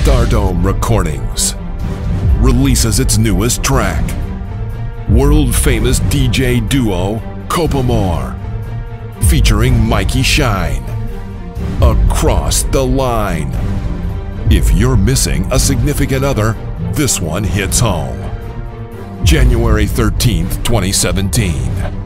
Stardome Recordings releases its newest track. World famous DJ duo Copamore, featuring Mikey Shyne. Across the line. If you're missing a significant other, this one hits home. January 13th, 2017.